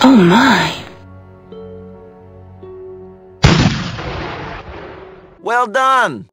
Oh my. Well done!